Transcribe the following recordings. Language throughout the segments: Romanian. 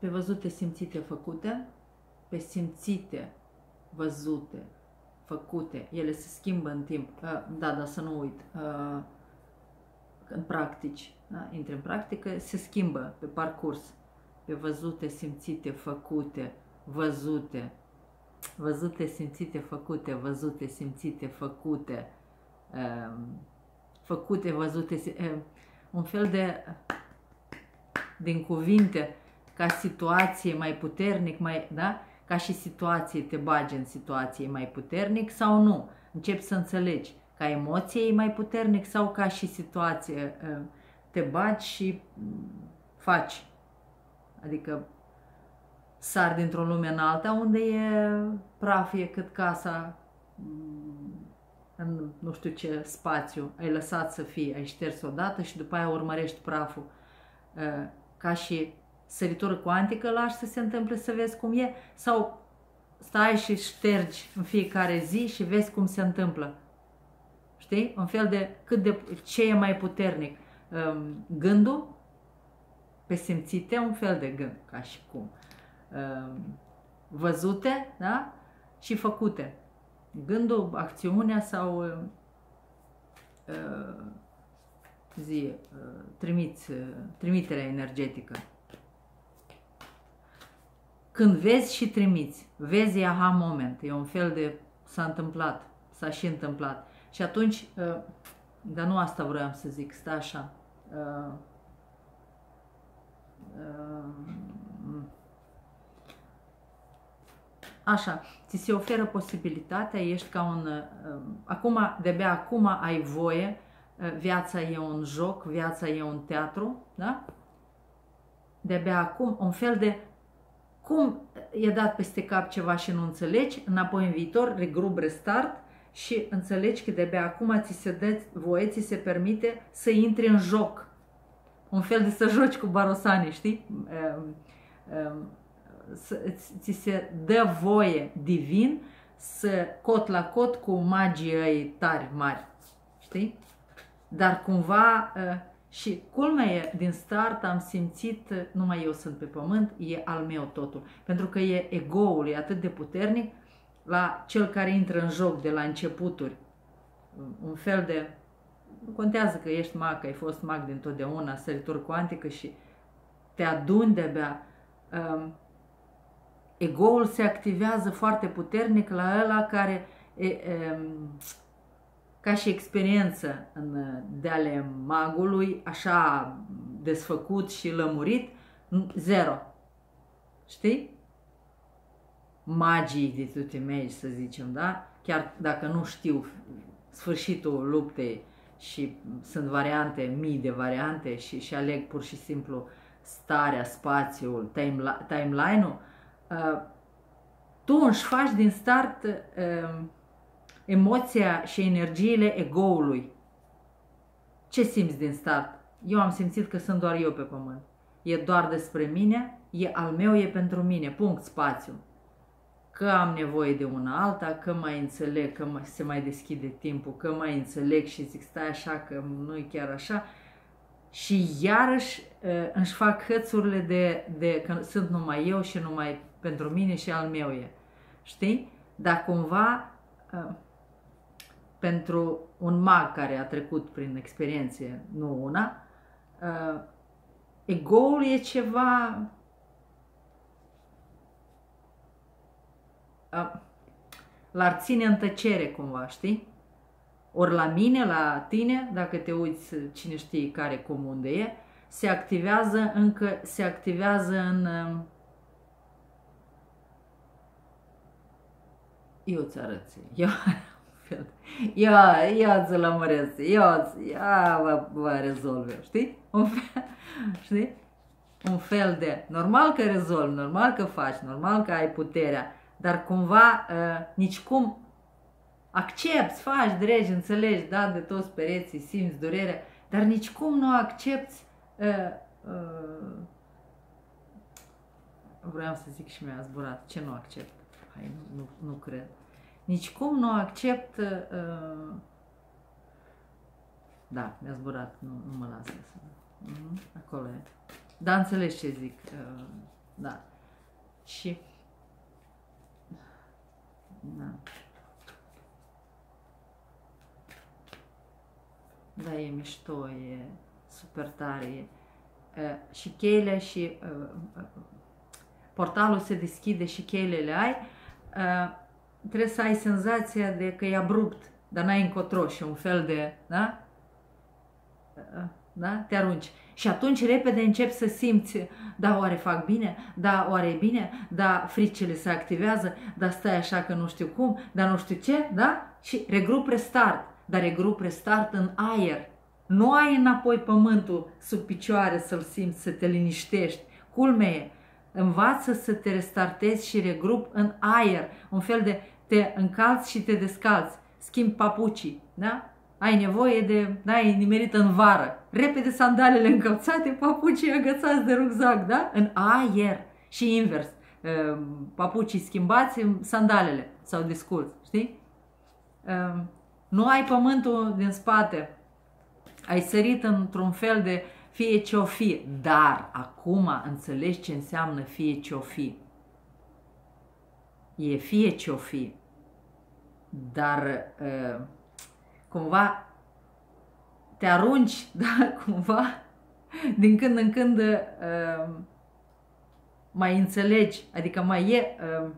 pe văzute, simțite, făcute, pe simțite, văzute, făcute, ele se schimbă în timp. Uh, da, da, să nu uit. Uh, în practici, da? intri în practică, se schimbă pe parcurs. Pe văzute, simțite, făcute, văzute, văzute, simțite, făcute, văzute, simțite, făcute, um, făcute, văzute, um, un fel de din cuvinte ca situație mai puternic, mai, da? ca și situație te bagi în situație mai puternic sau nu. Începi să înțelegi ca emoție e mai puternic sau ca și situație te bagi și faci. Adică sar dintr-o lume în alta unde e praf, e cât casa în nu știu ce spațiu, ai lăsat să fie, ai șters odată și după aia urmărești praful ca și săritură cuantică, lași să se întâmple să vezi cum e sau stai și ștergi în fiecare zi și vezi cum se întâmplă. Știi? Un fel de cât de ce e mai puternic. Gândul pe simțite, un fel de gând, ca și cum. Văzute, da? Și făcute. Gândul, acțiunea sau zi, trimiți, trimiterea energetică. Când vezi și trimiți, vezi aha moment, e un fel de s-a întâmplat, s-a și întâmplat. Și atunci, dar nu asta vreau să zic, stai așa. Așa, ți se oferă posibilitatea, ești ca un... Acum, de-abia acum ai voie viața e un joc, viața e un teatru, da? De-abia acum, un fel de cum e dat peste cap ceva și nu înțelegi, înapoi în viitor, regrup, restart și înțelegi că de-abia acum ți se dă voie, ți se permite să intri în joc. Un fel de să joci cu barosani, știi? Ehm, ehm, ți se dă voie divin să cot la cot cu magii ei tari, mari. Știi? Dar cumva, ă, și culmea e, din start am simțit, numai eu sunt pe pământ, e al meu totul. Pentru că e egoul, e atât de puternic la cel care intră în joc de la începuturi. Un fel de, nu contează că ești mag, că ai fost mag dintotdeauna, săritor cuantică și te aduni de-abia. Um, egoul se activează foarte puternic la ăla care e, um, ca și experiență în, de ale magului, așa desfăcut și lămurit, zero. Știi? Magii de tuti mei, să zicem, da? Chiar dacă nu știu sfârșitul luptei și sunt variante, mii de variante și, și aleg pur și simplu starea, spațiul, timeline-ul, uh, tu își faci din start uh, emoția și energiile egoului. Ce simți din start? Eu am simțit că sunt doar eu pe pământ. E doar despre mine, e al meu, e pentru mine, punct, spațiu. Că am nevoie de una alta, că mai înțeleg, că se mai deschide timpul, că mai înțeleg și zic stai așa, că nu e chiar așa. Și iarăși ă, își fac hățurile de, de că sunt numai eu și numai pentru mine și al meu e. Știi? Dar cumva ă, pentru un mag care a trecut prin experiențe, nu una, uh, egoul e ceva uh, l-ar ține în tăcere cumva, știi? Ori la mine, la tine, dacă te uiți cine știe care cum unde e, se activează încă, se activează în uh, eu ți arăt, eu fel. Ia, ia ți lămuresc, ia, ia vă, vă rezolv eu, știi? Un fel, știi? Un fel de, normal că rezolvi, normal că faci, normal că ai puterea, dar cumva uh, nici cum accepti, faci, dregi, înțelegi, da, de toți pereții, simți durere, dar nici cum nu accepti uh, uh, vreau să zic și mi-a zburat, ce nu accept? Hai, nu, nu, nu cred nici cum nu accept, uh, da, mi-a zburat, nu, nu mă lasă să, uh-huh, acolo e. Dar înțelegi ce zic, uh, Da. Și da. Da, e mișto, e super tare. E, uh, și cheile și uh, uh, portalul se deschide și cheile le ai. Uh, trebuie să ai senzația de că e abrupt, dar n-ai încotro și un fel de, da? Uh, da? Te arunci. Și atunci repede începi să simți, da, oare fac bine, da, oare e bine, da, fricile se activează, da, stai așa că nu știu cum, dar nu știu ce, da? Și regrup restart, dar regrup restart în aer. Nu ai înapoi pământul sub picioare să-l simți, să te liniștești. Culme e, învață să te restartezi și regrup în aer, un fel de te încalți și te descalți, schimbi papucii, da? ai nevoie de, da, e nimerit în vară. Repede sandalele încălțate, papucii agățați de rucsac, da? În aer și invers. Ehm, papucii schimbați, sandalele sau desculți, știi? Ehm, nu ai pământul din spate, ai sărit într-un fel de fie ce-o fi, dar acum înțelegi ce înseamnă fie ce-o fi. E fie ce-o fi, dar uh, cumva te arunci, da, cumva, din când în când uh, mai înțelegi, adică mai e uh,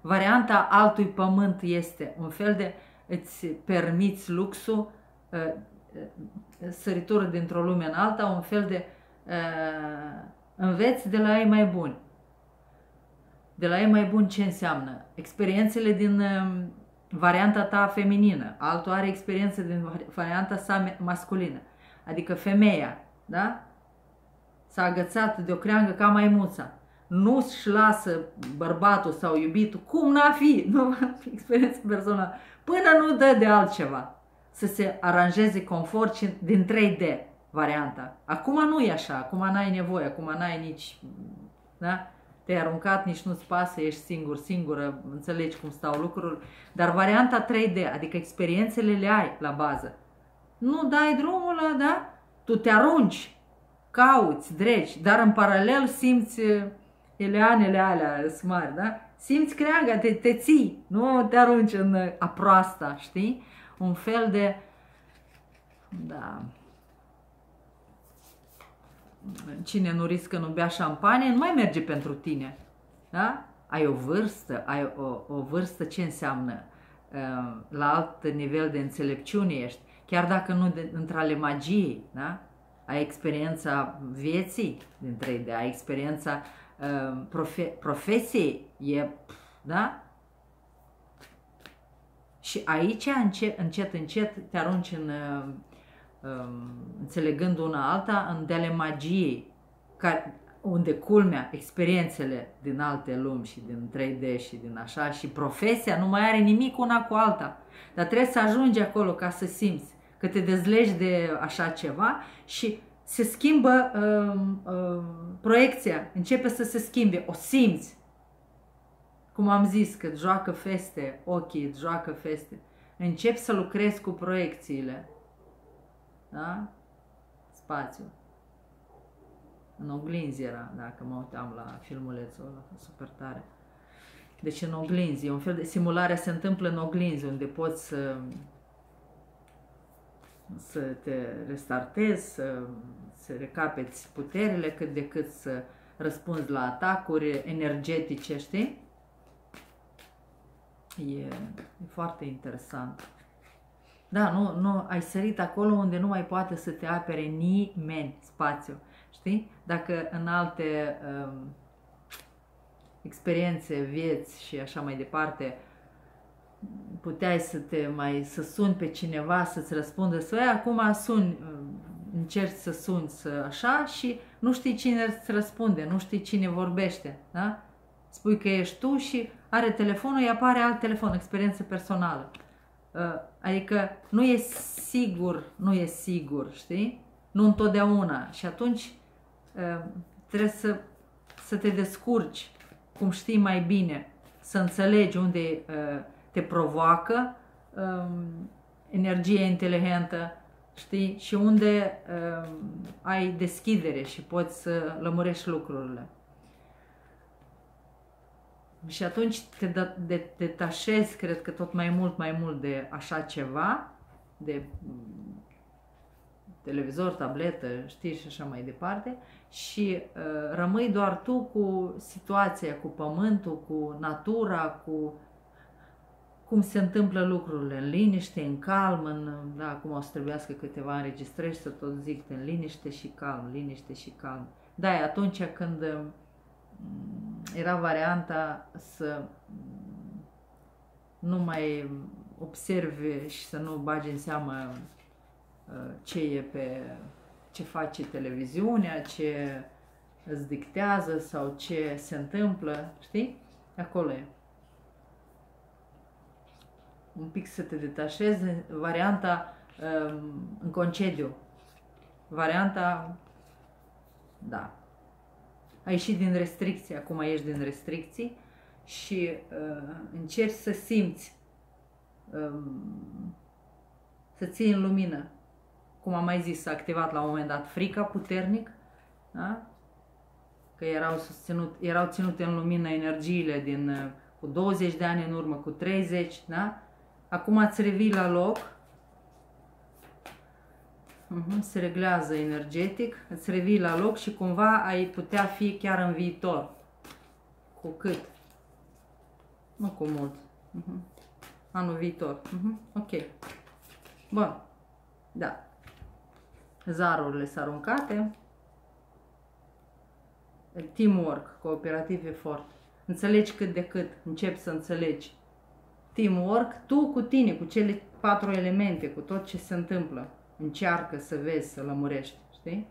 varianta altui pământ este un fel de îți permiți luxul, uh, săritură dintr-o lume în alta, un fel de uh, înveți de la ei mai buni. De la ei mai buni ce înseamnă? Experiențele din uh, varianta ta feminină, altul are experiență din varianta sa masculină, adică femeia, da? S-a agățat de o creangă ca maimuța. Nu își lasă bărbatul sau iubitul, cum n-a fi, nu experiență personală, până nu dă de altceva. Să se aranjeze confort și din 3D varianta. Acum nu e așa, acum n-ai nevoie, acum n-ai nici, da? te-ai aruncat, nici nu-ți pasă, ești singur, singură, înțelegi cum stau lucrurile, dar varianta 3D, adică experiențele le ai la bază. Nu dai drumul la, da? Tu te arunci, cauți, dregi, dar în paralel simți uh, eleanele alea smari, da? Simți creanga, te, te ții, nu te arunci în uh, aproasta, știi? Un fel de, da, cine nu riscă nu bea șampanie, nu mai merge pentru tine. Da? Ai o vârstă, ai o, o vârstă ce înseamnă? Uh, la alt nivel de înțelepciune ești, chiar dacă nu de, între ale magiei, da? ai experiența vieții din 3D, ai experiența uh, profe, profesiei, e, da? Și aici încet, încet, încet te arunci în uh, Um, înțelegând una alta în dele magiei, care, unde culmea, experiențele din alte lumi și din 3D și din așa și profesia nu mai are nimic una cu alta. Dar trebuie să ajungi acolo ca să simți că te dezlegi de așa ceva și se schimbă um, um, proiecția, începe să se schimbe, o simți. Cum am zis, că joacă feste, ochii îți joacă feste. Încep să lucrezi cu proiecțiile da? Spațiu. În oglinzi era, dacă mă uitam la filmulețul ăla, super tare. Deci în oglinzi, un fel de simulare se întâmplă în oglinzi, unde poți să, să te restartezi, să, să recapeți puterile cât de cât să răspunzi la atacuri energetice, știi? E, e foarte interesant. Da, nu, nu, ai sărit acolo unde nu mai poate să te apere nimeni spațiu. Știi? Dacă în alte um, experiențe, vieți și așa mai departe, puteai să te mai să suni pe cineva să-ți răspundă, să ai acum suni, um, încerci să suni să așa și nu știi cine îți răspunde, nu știi cine vorbește, da? Spui că ești tu și are telefonul, îi apare alt telefon, experiență personală. Uh, adică nu e sigur, nu e sigur, știi? Nu întotdeauna. Și atunci uh, trebuie să, să te descurci cum știi mai bine, să înțelegi unde uh, te provoacă um, energie inteligentă, știi? Și unde ai deschidere și poți să lămurești lucrurile. Și atunci te de, de, detașezi, cred că tot mai mult, mai mult de așa ceva, de mm, televizor, tabletă, știi, și așa mai departe, și uh, rămâi doar tu cu situația, cu pământul, cu natura, cu cum se întâmplă lucrurile în liniște, în calm, în, da, acum o să trebuiască câteva înregistrări să tot zic în liniște și calm, liniște și calm. Da, e atunci când mm, era varianta să mm, nu mai observe și să nu bagi în seamă uh, ce e pe ce face televiziunea, ce îți dictează sau ce se întâmplă, știi? Acolo e. Un pic să te detașezi, varianta um, în concediu, varianta, da, ai ieșit din restricții, acum ești din restricții și uh, încerci să simți, um, să ții în lumină. Cum am mai zis, s-a activat la un moment dat frica puternic, da? că erau, susținut, erau ținute în lumină energiile din uh, cu 20 de ani în urmă, cu 30, da? Acum îți revii la loc. Uh-huh, se reglează energetic, îți revii la loc și cumva ai putea fi chiar în viitor. Cu cât? Nu cu mult. Uh-huh. Anul viitor. Uh-huh. Ok. Bun. Da. Zarurile sunt aruncate. Teamwork, cooperativ efort. Înțelegi cât de cât, începi să înțelegi teamwork, tu cu tine, cu cele patru elemente, cu tot ce se întâmplă. Încearcă să vezi, să lămurești, știi?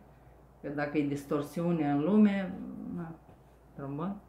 Că dacă e distorsiune în lume, na, trombă.